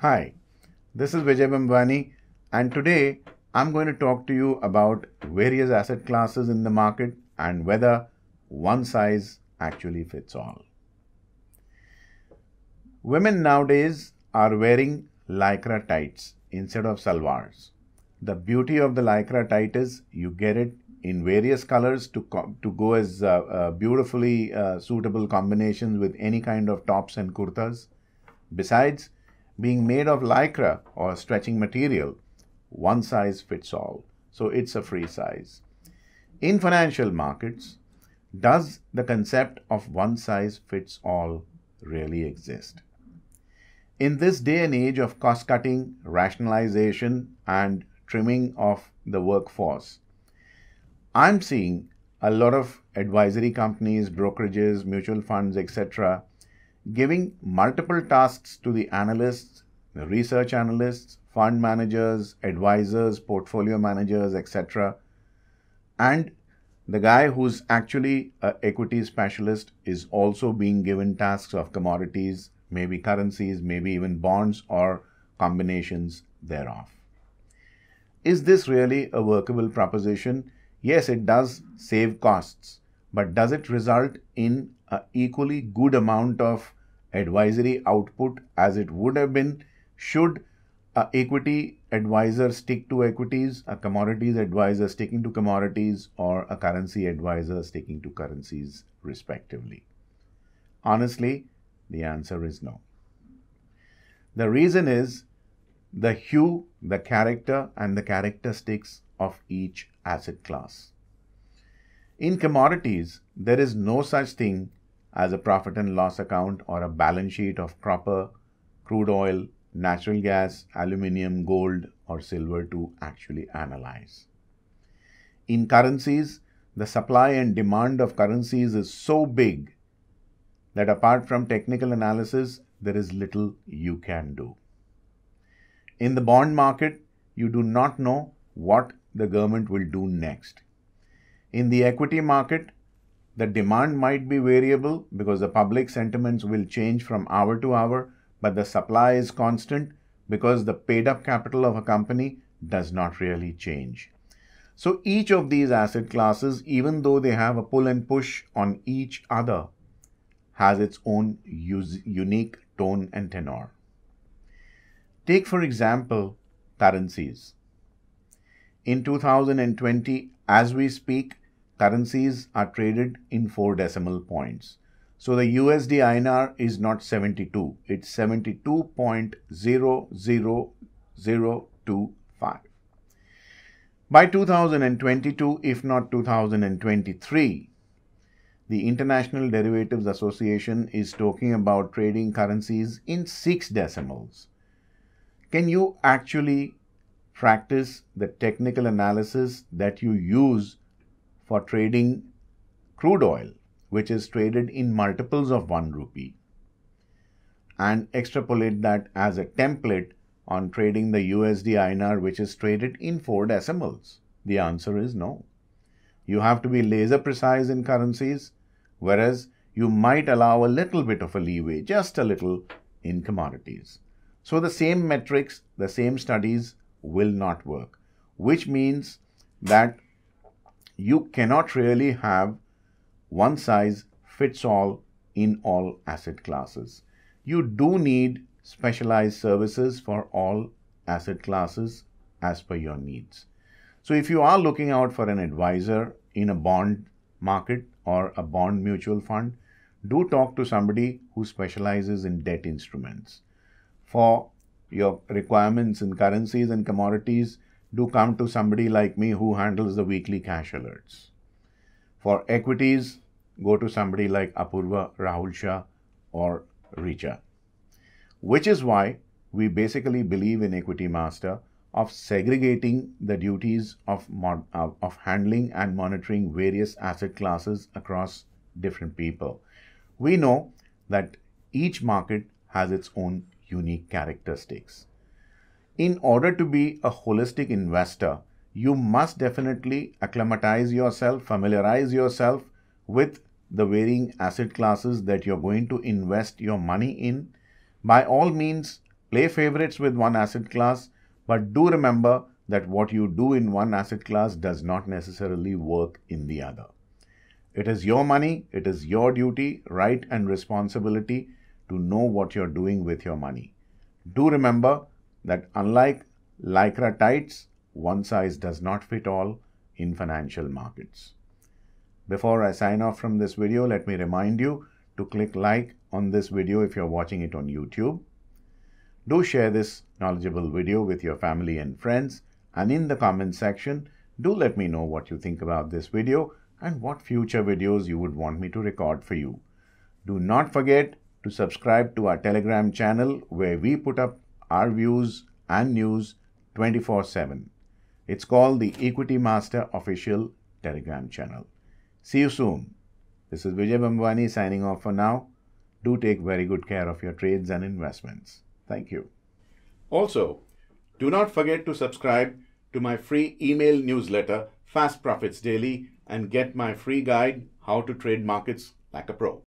Hi, this is Vijay Bambwani, and today I'm going to talk to you about various asset classes in the market and whether one size actually fits all. Women nowadays are wearing lycra tights instead of salwars. The beauty of the lycra tight is you get it in various colors to, to go as uh, uh, beautifully uh, suitable combinations with any kind of tops and kurtas. Besides, being made of lycra or stretching material, one size fits all. So it's a free size. In financial markets, does the concept of one size fits all really exist? In this day and age of cost cutting, rationalization, and trimming of the workforce, I'm seeing a lot of advisory companies, brokerages, mutual funds, etc., giving multiple tasks to the analysts, the research analysts, fund managers, advisors, portfolio managers, etc. And the guy who's actually an equity specialist is also being given tasks of commodities, maybe currencies, maybe even bonds or combinations thereof. Is this really a workable proposition? Yes, it does save costs, but does it result in an equally good amount of advisory output as it would have been should a equity advisor stick to equities, a commodities advisor sticking to commodities, or a currency advisor sticking to currencies, respectively? Honestly, the answer is no. The reason is the hue, the character, and the characteristics of each asset class. In commodities, there is no such thing as a profit and loss account or a balance sheet of copper, crude oil, natural gas, aluminium, gold, or silver to actually analyze. In currencies, the supply and demand of currencies is so big that apart from technical analysis, there is little you can do. In the bond market, you do not know what the government will do next. In the equity market, the demand might be variable because the public sentiments will change from hour to hour, but the supply is constant because the paid up capital of a company does not really change. So each of these asset classes, even though they have a pull and push on each other, has its own unique tone and tenor. Take, for example, currencies. In 2020, as we speak, currencies are traded in four decimal points. So the USD INR is not 72, it's 72.00025. By 2022, if not 2023, the International Derivatives Association is talking about trading currencies in six decimals. Can you actually practice the technical analysis that you use for trading crude oil, which is traded in multiples of 1 rupee, and extrapolate that as a template on trading the USD INR, which is traded in four decimals? The answer is no. You have to be laser precise in currencies, whereas you might allow a little bit of a leeway, just a little, in commodities. So the same metrics, the same studies will not work, which means that you cannot really have one size fits all in all asset classes. You do need specialized services for all asset classes as per your needs. So if you are looking out for an advisor in a bond market or a bond mutual fund, do talk to somebody who specializes in debt instruments. For your requirements in currencies and commodities, do come to somebody like me who handles the weekly cash alerts. For equities, go to somebody like Apurva Rahul Shah or Richa. Which is why we basically believe in Equitymaster of segregating the duties of, of handling and monitoring various asset classes across different people. We know that each market has its own unique characteristics in order to be a holistic investor, you must definitely acclimatize yourself, familiarize yourself with the varying asset classes that you're going to invest your money in. By all means, Play favorites with one asset class, but do remember that what you do in one asset class does not necessarily work in the other. It is your money, it is your duty, right, and responsibility to know what you're doing with your money. Do remember that unlike Lycra tights, one size does not fit all in financial markets. Before I sign off from this video, let me remind you to click like on this video if you're watching it on YouTube. Do share this knowledgeable video with your family and friends and in the comment section, do let me know what you think about this video and what future videos you would want me to record for you. Do not forget to subscribe to our Telegram channel where we put up our views and news 24 7. It's called the Equitymaster Official Telegram channel. See you soon. This is Vijay Bambwani signing off for now. Do take very good care of your trades and investments. Thank you. Also, do not forget to subscribe to my free email newsletter, Fast Profits Daily, and get my free guide, How to Trade Markets Like a Pro.